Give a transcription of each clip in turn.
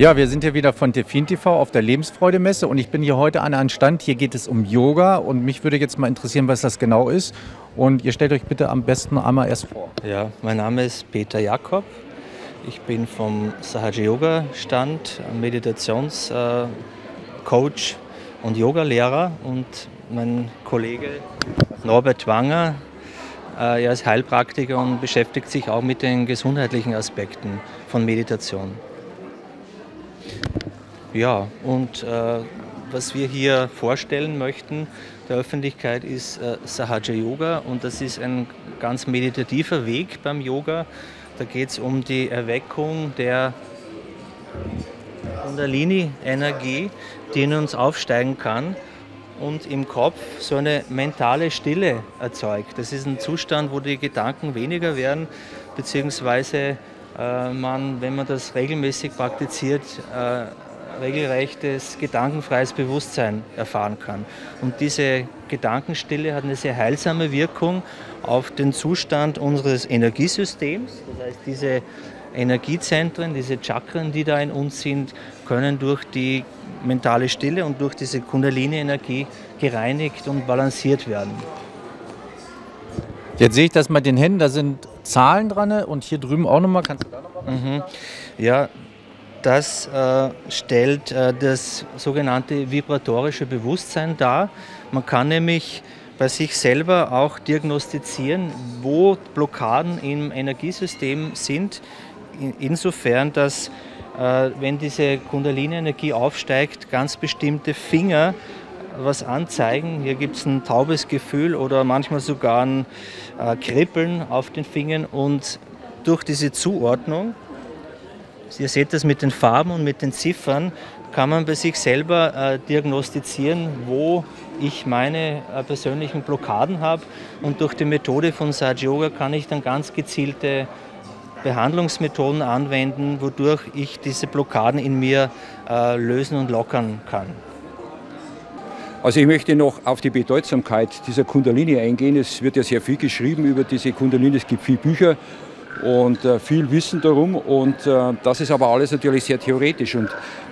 Ja, wir sind hier wieder von Tefin TV auf der Lebensfreude-Messe und ich bin hier heute an einem Stand. Hier geht es um Yoga und mich würde jetzt mal interessieren, was das genau ist. Und ihr stellt euch bitte am besten einmal erst vor. Ja, mein Name ist Peter Jakob. Ich bin vom Sahaja Yoga Stand, Meditationscoach und Yogalehrer und mein Kollege Norbert Wanger, äh, er ist Heilpraktiker und beschäftigt sich auch mit den gesundheitlichen Aspekten von Meditation. Ja, und äh, was wir hier vorstellen möchten der Öffentlichkeit ist äh, Sahaja Yoga und das ist ein ganz meditativer Weg beim Yoga. Da geht es um die Erweckung der Kundalini-Energie, die in uns aufsteigen kann und im Kopf so eine mentale Stille erzeugt. Das ist ein Zustand, wo die Gedanken weniger werden, beziehungsweise äh, man, wenn man das regelmäßig praktiziert, äh, regelrechtes, gedankenfreies Bewusstsein erfahren kann. Und diese Gedankenstille hat eine sehr heilsame Wirkung auf den Zustand unseres Energiesystems. Das heißt, diese Energiezentren, diese Chakren, die da in uns sind, können durch die mentale Stille und durch diese Kundalini-Energie gereinigt und balanciert werden. Jetzt sehe ich das mit den Händen, da sind Zahlen dran und hier drüben auch nochmal. Kannst du da nochmal? Mhm. Ja, das äh, stellt äh, das sogenannte vibratorische Bewusstsein dar. Man kann nämlich bei sich selber auch diagnostizieren, wo Blockaden im Energiesystem sind. Insofern, dass äh, wenn diese Kundalini-Energie aufsteigt, ganz bestimmte Finger was anzeigen. Hier gibt es ein taubes Gefühl oder manchmal sogar ein äh, Kribbeln auf den Fingern und durch diese Zuordnung Ihr seht das mit den Farben und mit den Ziffern, kann man bei sich selber äh, diagnostizieren, wo ich meine äh, persönlichen Blockaden habe. Und durch die Methode von Saj Yoga kann ich dann ganz gezielte Behandlungsmethoden anwenden, wodurch ich diese Blockaden in mir äh, lösen und lockern kann. Also ich möchte noch auf die Bedeutsamkeit dieser Kundalini eingehen. Es wird ja sehr viel geschrieben über diese Kundalini. Es gibt viele Bücher und äh, viel Wissen darum. Und äh, das ist aber alles natürlich sehr theoretisch. Und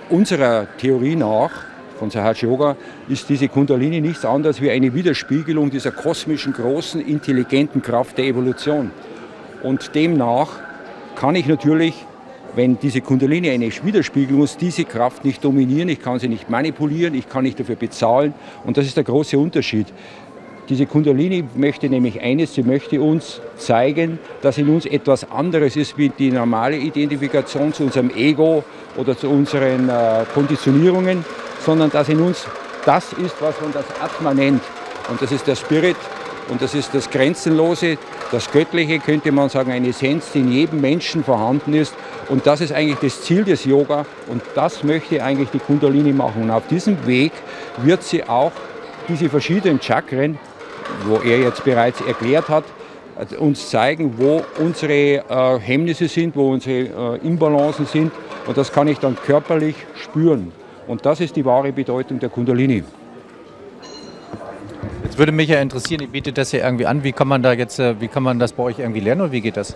unserer Theorie nach, von Sahaj Yoga, ist diese Kundalini nichts anderes wie eine Widerspiegelung dieser kosmischen, großen, intelligenten Kraft der Evolution. Und demnach kann ich natürlich, wenn diese Kundalini eine Widerspiegelung ist, diese Kraft nicht dominieren, ich kann sie nicht manipulieren, ich kann nicht dafür bezahlen. Und das ist der große Unterschied. Diese Kundalini möchte nämlich eines, sie möchte uns zeigen, dass in uns etwas anderes ist wie die normale Identifikation zu unserem Ego oder zu unseren äh, Konditionierungen, sondern dass in uns das ist, was man das Atma nennt. Und das ist der Spirit und das ist das Grenzenlose, das Göttliche, könnte man sagen, eine Essenz, die in jedem Menschen vorhanden ist. Und das ist eigentlich das Ziel des Yoga und das möchte eigentlich die Kundalini machen. Und auf diesem Weg wird sie auch diese verschiedenen Chakren wo er jetzt bereits erklärt hat, äh, uns zeigen, wo unsere äh, Hemmnisse sind, wo unsere äh, Imbalancen sind. Und das kann ich dann körperlich spüren. Und das ist die wahre Bedeutung der Kundalini. Jetzt würde mich ja interessieren, ich biete das ja irgendwie an, wie kann man da jetzt, äh, wie kann man das bei euch irgendwie lernen oder wie geht das?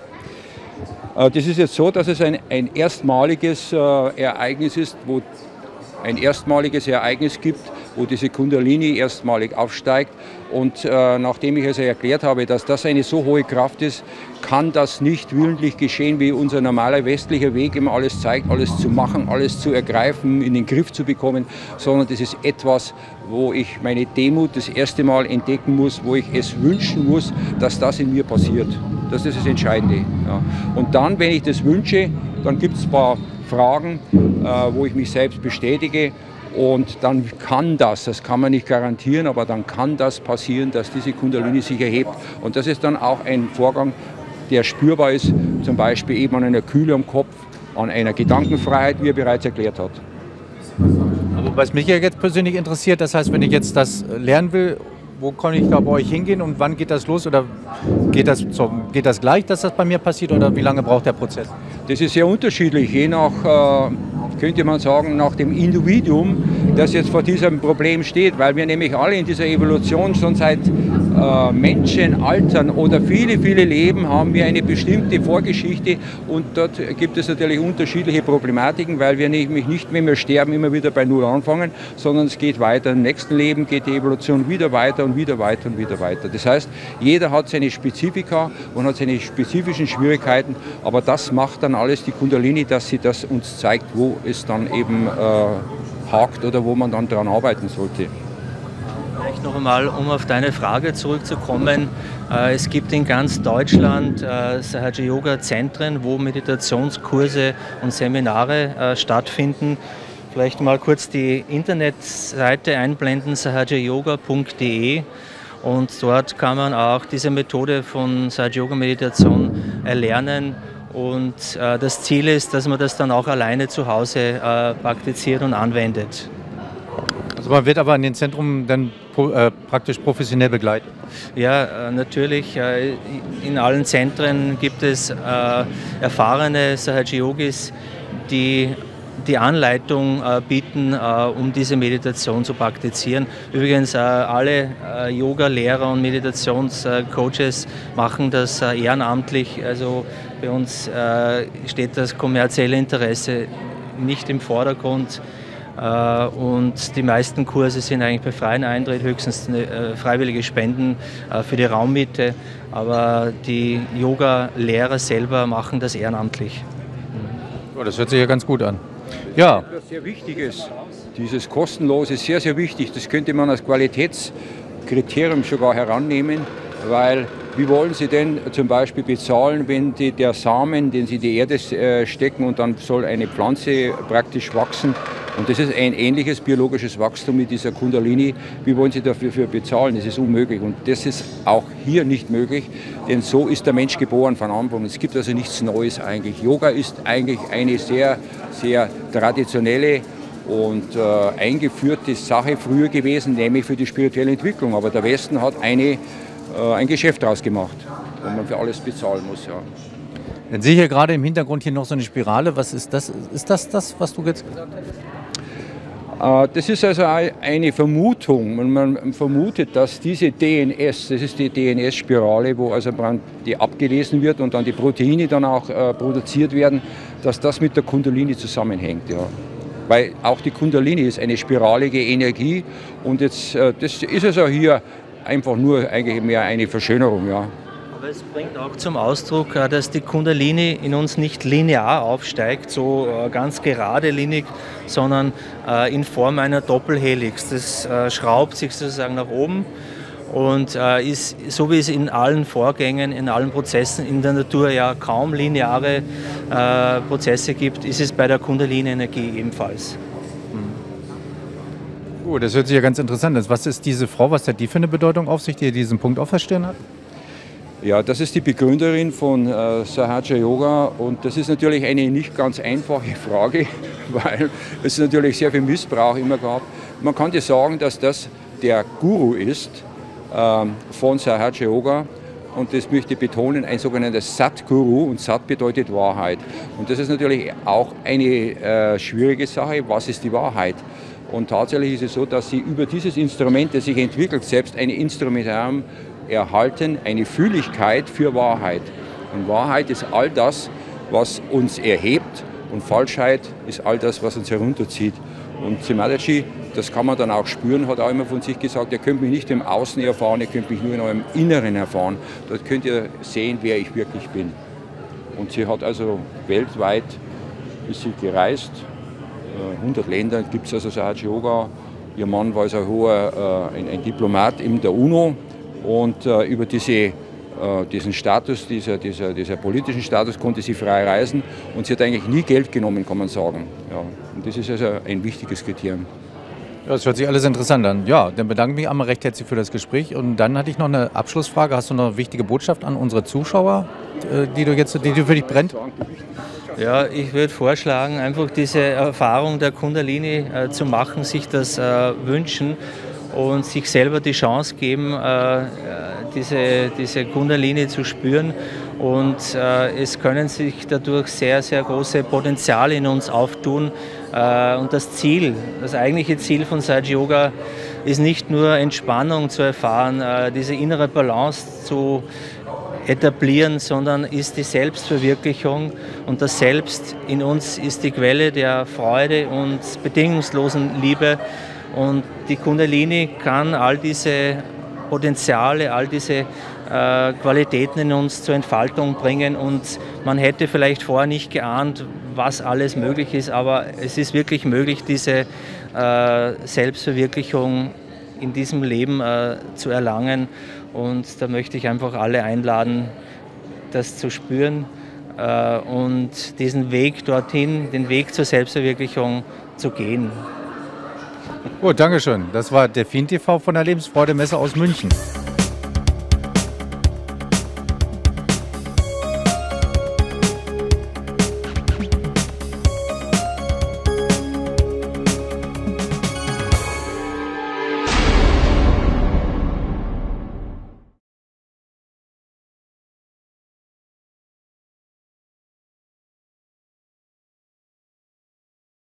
Äh, das ist jetzt so, dass es ein, ein erstmaliges Ereignis ist, wo ein erstmaliges Ereignis gibt, wo diese Kundalini erstmalig aufsteigt. Und äh, nachdem ich also erklärt habe, dass das eine so hohe Kraft ist, kann das nicht willentlich geschehen, wie unser normaler westlicher Weg immer alles zeigt, alles zu machen, alles zu ergreifen, in den Griff zu bekommen, sondern das ist etwas, wo ich meine Demut das erste Mal entdecken muss, wo ich es wünschen muss, dass das in mir passiert. Das ist das Entscheidende. Ja. Und dann, wenn ich das wünsche, dann gibt es ein paar Fragen, äh, wo ich mich selbst bestätige und dann kann das, das kann man nicht garantieren, aber dann kann das passieren, dass diese Kundalini sich erhebt. Und das ist dann auch ein Vorgang, der spürbar ist, zum Beispiel eben an einer Kühle am Kopf, an einer Gedankenfreiheit, wie er bereits erklärt hat. Aber was mich ja jetzt persönlich interessiert, das heißt, wenn ich jetzt das lernen will, wo kann ich da bei euch hingehen und wann geht das los? Oder geht das, zum, geht das gleich, dass das bei mir passiert oder wie lange braucht der Prozess? Das ist sehr unterschiedlich, je nach äh, könnte man sagen, nach dem Individuum, das jetzt vor diesem Problem steht, weil wir nämlich alle in dieser Evolution schon seit äh, Menschen altern oder viele, viele leben, haben wir eine bestimmte Vorgeschichte und dort gibt es natürlich unterschiedliche Problematiken, weil wir nämlich nicht, wenn wir sterben, immer wieder bei Null anfangen, sondern es geht weiter. Im nächsten Leben geht die Evolution wieder weiter und wieder weiter und wieder weiter. Das heißt, jeder hat seine Spezifika und hat seine spezifischen Schwierigkeiten, aber das macht dann alles die Kundalini, dass sie das uns zeigt, wo es dann eben äh, hakt oder wo man dann daran arbeiten sollte. Noch einmal, um auf deine Frage zurückzukommen. Äh, es gibt in ganz Deutschland äh, Sahaja Yoga Zentren, wo Meditationskurse und Seminare äh, stattfinden. Vielleicht mal kurz die Internetseite einblenden, sahajayoga.de. Und dort kann man auch diese Methode von Sahaja Yoga Meditation erlernen. Und das Ziel ist, dass man das dann auch alleine zu Hause praktiziert und anwendet. Also man wird aber in den Zentren dann äh, praktisch professionell begleitet? Ja, äh, natürlich. In allen Zentren gibt es äh, erfahrene Sahaji Yogis, die die Anleitung bieten, um diese Meditation zu praktizieren. Übrigens, alle Yoga-Lehrer und Meditationscoaches machen das ehrenamtlich. Also bei uns steht das kommerzielle Interesse nicht im Vordergrund. Äh, und die meisten Kurse sind eigentlich bei freien Eintritt, höchstens äh, freiwillige Spenden äh, für die Raummiete. Aber die Yoga-Lehrer selber machen das ehrenamtlich. Oh, das hört sich ja ganz gut an. Ja. Etwas sehr Wichtiges, dieses kostenlose ist sehr, sehr wichtig. Das könnte man als Qualitätskriterium sogar herannehmen, weil wie wollen Sie denn zum Beispiel bezahlen, wenn die, der Samen, den Sie in die Erde stecken und dann soll eine Pflanze praktisch wachsen, und das ist ein ähnliches biologisches Wachstum mit dieser Kundalini. Wie wollen Sie dafür bezahlen? Das ist unmöglich. Und das ist auch hier nicht möglich, denn so ist der Mensch geboren von Anfang. Es gibt also nichts Neues eigentlich. Yoga ist eigentlich eine sehr, sehr traditionelle und äh, eingeführte Sache früher gewesen, nämlich für die spirituelle Entwicklung. Aber der Westen hat eine, äh, ein Geschäft daraus gemacht, wo man für alles bezahlen muss. Ja. Dann sehe ich hier gerade im Hintergrund hier noch so eine Spirale. Was ist das? Ist das das, was du jetzt gesagt hast? Äh, das ist also eine Vermutung. Man vermutet, dass diese DNS, das ist die DNS-Spirale, wo also die abgelesen wird und dann die Proteine dann auch äh, produziert werden, dass das mit der Kundalini zusammenhängt. Ja. Weil auch die Kundalini ist eine spiralige Energie und jetzt, äh, das ist also hier einfach nur eigentlich mehr eine Verschönerung. Ja. Aber es bringt auch zum Ausdruck, äh, dass die Kundalini in uns nicht linear aufsteigt, so äh, ganz gerade linig, sondern äh, in Form einer Doppelhelix. Das schraubt sich sozusagen nach oben und ist, so wie es in allen Vorgängen, in allen Prozessen in der Natur ja kaum lineare Prozesse gibt, ist es bei der Kundalini-Energie ebenfalls. Oh, das hört sich ja ganz interessant an. Was ist diese Frau, was hat die für eine Bedeutung auf sich, die diesen Punkt auf hat? Ja, das ist die Begründerin von äh, Sahaja Yoga und das ist natürlich eine nicht ganz einfache Frage, weil es natürlich sehr viel Missbrauch immer gab. Man kann dir sagen, dass das der Guru ist ähm, von Sahaja Yoga und das möchte ich betonen, ein sogenannter Sat-Guru und Sat bedeutet Wahrheit. Und das ist natürlich auch eine äh, schwierige Sache, was ist die Wahrheit? Und tatsächlich ist es so, dass sie über dieses Instrument, das sich entwickelt, selbst ein Instrumentarium erhalten eine Fühligkeit für Wahrheit. Und Wahrheit ist all das, was uns erhebt und Falschheit ist all das, was uns herunterzieht. Und Simadaji, das kann man dann auch spüren, hat auch immer von sich gesagt, ihr könnt mich nicht im Außen erfahren, ihr könnt mich nur in eurem Inneren erfahren. Dort könnt ihr sehen, wer ich wirklich bin. Und sie hat also weltweit ist sie gereist, 100 äh, Länder gibt es also Sahaja Yoga. Ihr Mann war also ein hoher äh, ein, ein Diplomat in der UNO, und äh, über diese, äh, diesen Status, dieser, dieser, dieser politischen Status konnte sie frei reisen und sie hat eigentlich nie Geld genommen, kann man sagen. Ja. Und das ist also ein wichtiges Kriterium. Das hört sich alles interessant an. Ja, dann bedanke ich mich einmal recht herzlich für das Gespräch. Und dann hatte ich noch eine Abschlussfrage. Hast du noch eine wichtige Botschaft an unsere Zuschauer, äh, die du jetzt, die für dich brennt? Ja, ich würde vorschlagen, einfach diese Erfahrung der Kundalini äh, zu machen, sich das äh, wünschen und sich selber die Chance geben, äh, diese, diese Kundalini zu spüren. Und äh, es können sich dadurch sehr, sehr große Potenziale in uns auftun. Äh, und das Ziel, das eigentliche Ziel von Sage Yoga ist nicht nur Entspannung zu erfahren, diese innere Balance zu etablieren, sondern ist die Selbstverwirklichung und das Selbst in uns ist die Quelle der Freude und bedingungslosen Liebe. Und die Kundalini kann all diese Potenziale, all diese äh, Qualitäten in uns zur Entfaltung bringen und man hätte vielleicht vorher nicht geahnt, was alles möglich ist, aber es ist wirklich möglich, diese äh, Selbstverwirklichung in diesem Leben äh, zu erlangen und da möchte ich einfach alle einladen, das zu spüren äh, und diesen Weg dorthin, den Weg zur Selbstverwirklichung zu gehen. Gut, Dankeschön. Das war der FinTV von der Lebensfreude Messe aus München.